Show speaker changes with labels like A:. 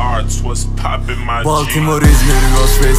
A: arts, what's poppin' my Baltimore, G?
B: Baltimore, Los Angeles